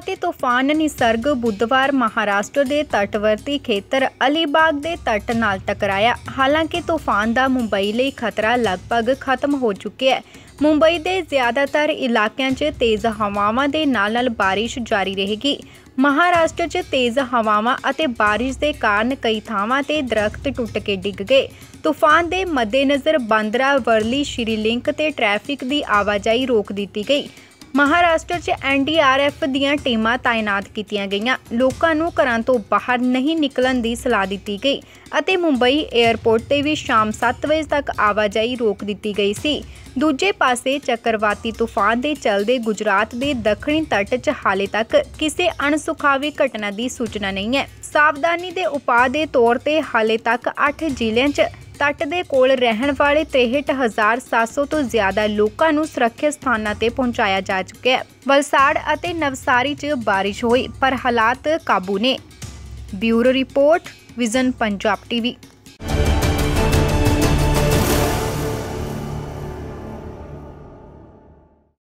ਤੂਫਾਨ ਨਿਸਰਗ ਬੁੱਧਵਾਰ ਮਹਾਰਾਸ਼ਟਰ ਦੇ ਤਟਵਰਤੀ ਖੇਤਰ ਅਲੀਬਾਗ ਦੇ ਤੱਟ ਨਾਲ ਟਕਰਾਇਆ। ਹਾਲਾਂਕਿ ਤੂਫਾਨ ਦਾ ਮੁੰਬਈ ਲਈ ਖਤਰਾ ਲਗਭਗ ਖਤਮ ਹੋ ਚੁੱਕਿਆ ਹੈ। ਮੁੰਬਈ ਦੇ ਜ਼ਿਆਦਾਤਰ ਇਲਾਕਿਆਂ 'ਚ ਤੇਜ਼ ਹਵਾਵਾਂ ਦੇ ਨਾਲ-ਨਾਲ ਬਾਰਿਸ਼ ਜਾਰੀ ਰਹੇਗੀ। ਮਹਾਰਾਸ਼ਟਰ 'ਚ ਤੇਜ਼ ਹਵਾਵਾਂ ਅਤੇ ਬਾਰਿਸ਼ ਦੇ ਕਾਰਨ ਕਈ ਥਾਵਾਂ ਤੇ ਦਰਖਤ ਟੁੱਟ ਕੇ ਡਿੱਗ ਗਏ। ਤੂਫਾਨ ਦੇ ਮੱਦੇਨਜ਼ਰ ਬਾਂਦਰਾ, ਵਰਲੀ, ਸ਼੍ਰੀਲਿੰਕ ਤੇ ਟ੍ਰੈਫਿਕ ਦੀ ਆਵਾਜਾਈ ਰੋਕ ਦਿੱਤੀ ਗਈ। ਮਹਾਰਾਸ਼ਟਰ 'ਚ ਐਨਡੀਆਰਐਫ ਦੀਆਂ ਟੀਮਾਂ ਤਾਇਨਾਤ ਕੀਤੀਆਂ ਗਈਆਂ। ਲੋਕਾਂ ਨੂੰ ਘਰਾਂ ਤੋਂ ਬਾਹਰ ਨਹੀਂ ਨਿਕਲਣ ਦੀ ਸਲਾਹ ਦਿੱਤੀ ਗਈ ਅਤੇ ਮੁੰਬਈ 에ਅਰਪੋਰਟ ਤੇ ਵੀ ਸ਼ਾਮ 7 ਵਜੇ ਤੱਕ ਆਵਾਜਾਈ ਰੋਕ ਦਿੱਤੀ ਗਈ ਸੀ। ਦੂਜੇ ਪਾਸੇ ਚੱਕਰਵਾਤੀ ਤੂਫਾਨ ਦੇ ਚਲਦੇ ਗੁਜਰਾਤ ਦੇ ਦੱਖਣੀ ਤੱਟ 'ਚ ਹਾਲੇ ਤੱਕ ਕਿਸੇ ਅਣਸੁਖਾਵੀ ਘਟਨਾ ਦੀ ਸੂਚਨਾ ਨਹੀਂ ਹੈ। ਸਾਵਧਾਨੀ ਦੇ ਉਪਾਅ ਦੇ ਤੌਰ ਤੇ ਹਾਲੇ ਤੱਕ 8 ਜ਼ਿਲ੍ਹਿਆਂ 'ਚ ਤੱਟ ਦੇ ਕੋਲ ਰਹਿਣ ਵਾਲੇ 63700 ਤੋਂ ਜ਼ਿਆਦਾ ਲੋਕਾਂ ਨੂੰ ਸੁਰੱਖਿਅਤ ਸਥਾਨਾਂ ਤੇ ਪਹੁੰਚਾਇਆ ਜਾ ਚੁੱਕਿਆ ਹੈ। ਵਲਸਾੜ ਅਤੇ ਨਵਸਾਰੀ 'ਚ ਬਾਰਿਸ਼ ਹੋਈ, ਪਰ ਹਾਲਾਤ ਕਾਬੂ ਨੇ। Bureau report, vision Punjab TV.